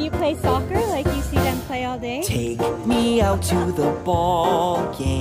Can you play soccer like you see them play all day? Take me out to the ball game.